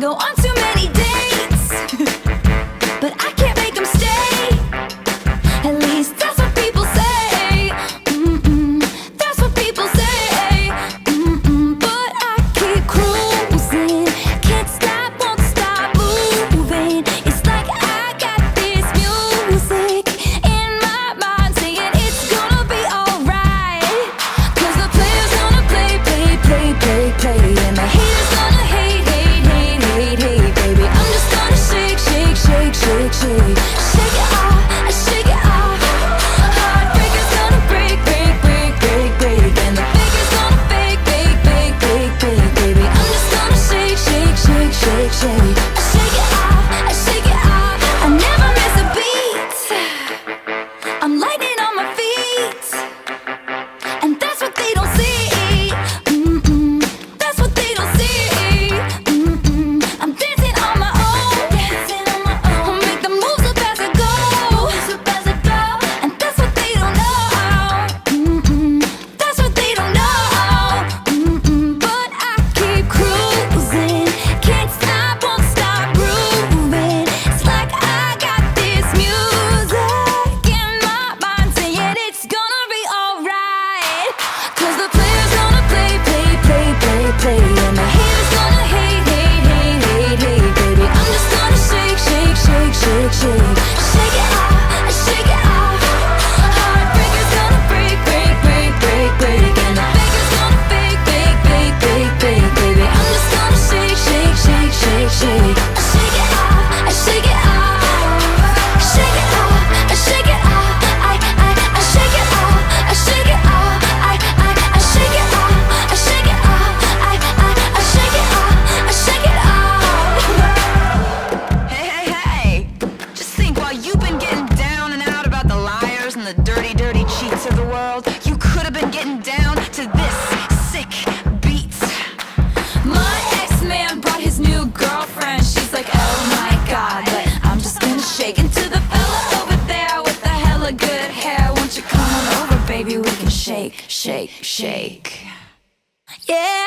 go on over, baby, we can shake, shake, shake. Yeah.